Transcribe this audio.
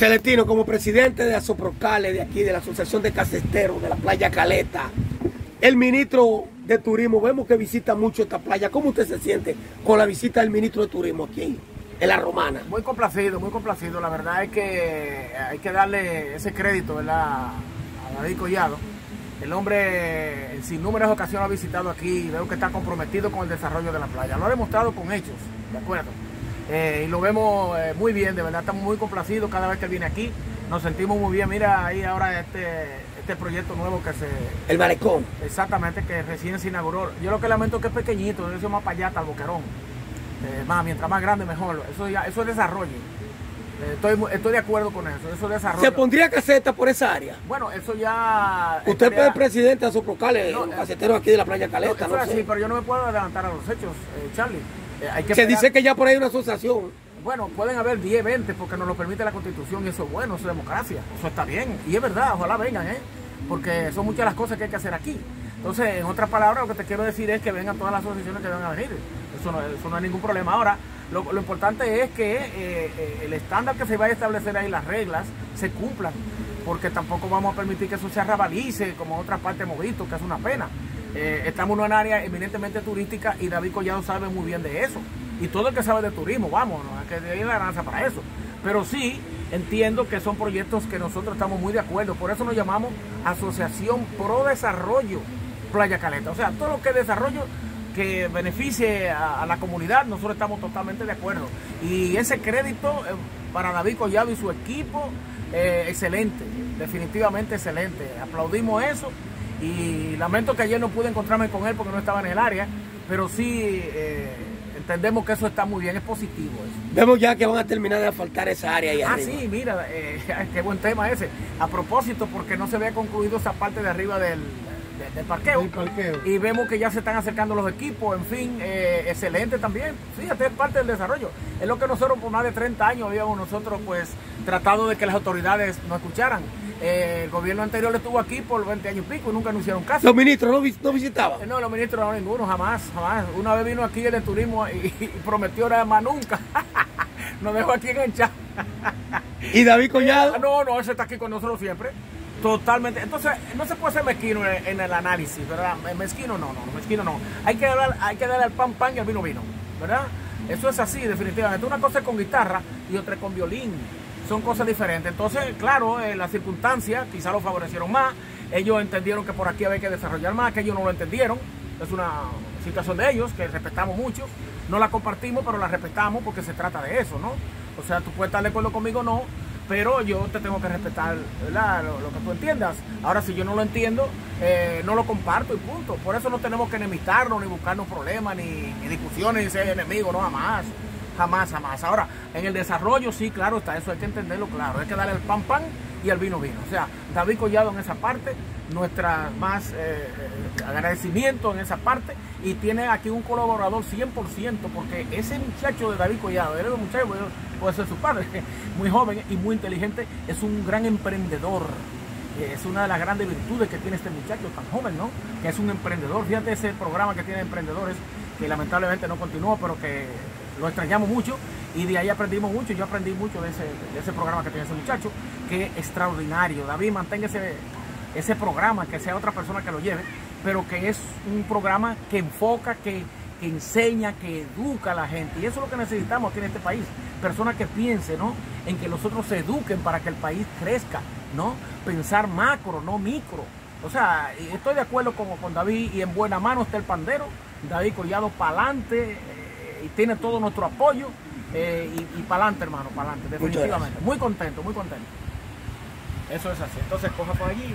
Celestino, como presidente de Asoprocales de aquí, de la Asociación de Casesteros de la playa Caleta, el ministro de Turismo, vemos que visita mucho esta playa. ¿Cómo usted se siente con la visita del ministro de Turismo aquí, en la Romana? Muy complacido, muy complacido. La verdad es que hay que darle ese crédito ¿verdad? a David Collado. El hombre en sin números ocasiones ha visitado aquí y veo que está comprometido con el desarrollo de la playa. Lo ha demostrado con hechos, ¿de acuerdo? Eh, y lo vemos eh, muy bien, de verdad estamos muy complacidos cada vez que viene aquí. Nos sentimos muy bien. Mira ahí ahora este, este proyecto nuevo que se... El malecón. Exactamente, que recién se inauguró. Yo lo que lamento es que es pequeñito, eso más para allá, hasta el boquerón. Eh, más, mientras más grande mejor. Eso, ya, eso es desarrollo. Estoy, estoy, de acuerdo con eso, eso es desarrollo. ¿Se pondría caseta por esa área? Bueno, eso ya... Usted estaría... es presidente de Soprocales, no, casetero aquí de la playa Caleta. No, no pero yo no me puedo adelantar a los hechos, Charlie. Eh, Se dice que ya por ahí hay una asociación. Bueno, pueden haber 10, 20 porque nos lo permite la constitución y eso es bueno, eso es democracia, eso está bien. Y es verdad, ojalá vengan, ¿eh? porque son muchas las cosas que hay que hacer aquí. Entonces, en otras palabras, lo que te quiero decir es que vengan todas las asociaciones que van a venir. Eso no, eso no hay ningún problema. Ahora, lo, lo importante es que eh, eh, el estándar que se vaya a establecer ahí, las reglas, se cumplan. Porque tampoco vamos a permitir que eso se arrabalice como otra parte hemos visto, que es una pena. Eh, estamos en un área eminentemente turística y David Collado sabe muy bien de eso. Y todo el que sabe de turismo, vamos, ¿no? que hay la ganancia para eso. Pero sí entiendo que son proyectos que nosotros estamos muy de acuerdo. Por eso nos llamamos Asociación Pro Desarrollo Playa Caleta. O sea, todo lo que es desarrollo que beneficie a, a la comunidad, nosotros estamos totalmente de acuerdo. Y ese crédito eh, para David Collado y su equipo, eh, excelente, definitivamente excelente. Aplaudimos eso y lamento que ayer no pude encontrarme con él porque no estaba en el área, pero sí eh, entendemos que eso está muy bien, es positivo eso. Vemos ya que van a terminar de asfaltar esa área ahí Ah, arriba. sí, mira, eh, qué buen tema ese. A propósito, porque no se había concluido esa parte de arriba del, del, del parqueo. parqueo. Y vemos que ya se están acercando los equipos, en fin, eh, excelente también. Fíjate, es parte del desarrollo. Es lo que nosotros por más de 30 años habíamos nosotros pues tratado de que las autoridades nos escucharan. Eh, el gobierno anterior estuvo aquí por 20 años y pico y nunca hicieron caso. ¿Los ministros no, no visitaban? Eh, no, los ministros no, ninguno, jamás, jamás. Una vez vino aquí el de turismo y, y prometió nada más nunca. nos dejó aquí en el chat. ¿Y David Collado? Eh, no, no, ese está aquí con nosotros siempre. Totalmente. Entonces, no se puede ser mezquino en, en el análisis, ¿verdad? Mezquino no, no, mezquino no. Hay que, darle, hay que darle al pan pan y al vino vino, ¿verdad? Eso es así, definitivamente. Una cosa es con guitarra y otra es con violín. Son cosas diferentes. Entonces, claro, eh, las circunstancias quizá lo favorecieron más. Ellos entendieron que por aquí había que desarrollar más, que ellos no lo entendieron. Es una situación de ellos que respetamos mucho. No la compartimos, pero la respetamos porque se trata de eso, ¿no? O sea, tú puedes estar de acuerdo conmigo o no, pero yo te tengo que respetar. Lo, que tú entiendas. Ahora, si yo no lo entiendo, eh, no lo comparto y punto. Por eso no tenemos que enemistarnos, ni buscarnos problemas, ni, ni discusiones, ni ser enemigos, no, jamás. Jamás, jamás. Ahora, en el desarrollo, sí, claro, está eso, hay que entenderlo claro. Hay que darle el pan pan y al vino vino. O sea, David Collado en esa parte, nuestra más eh, agradecimiento en esa parte. Y tiene aquí un colaborador 100%, porque ese muchacho de David Collado, él es un muchacho, puede ser su padre, muy joven y muy inteligente, es un gran emprendedor. Es una de las grandes virtudes que tiene este muchacho tan joven, ¿no? Que es un emprendedor. Fíjate ese programa que tiene emprendedores, que lamentablemente no continuó, pero que lo extrañamos mucho y de ahí aprendimos mucho. Yo aprendí mucho de ese, de ese programa que tiene ese muchacho, que es extraordinario. David, mantenga ese, ese programa, que sea otra persona que lo lleve, pero que es un programa que enfoca, que, que enseña, que educa a la gente. Y eso es lo que necesitamos aquí en este país. Personas que piensen ¿no? en que los otros se eduquen para que el país crezca, ¿no? Pensar macro, no micro. O sea, estoy de acuerdo con, con David y en buena mano está el pandero. David Collado para adelante eh, y tiene todo nuestro apoyo. Eh, y, y para adelante, hermano, para adelante, definitivamente. Muy contento, muy contento. Eso es así. Entonces, coja por allí.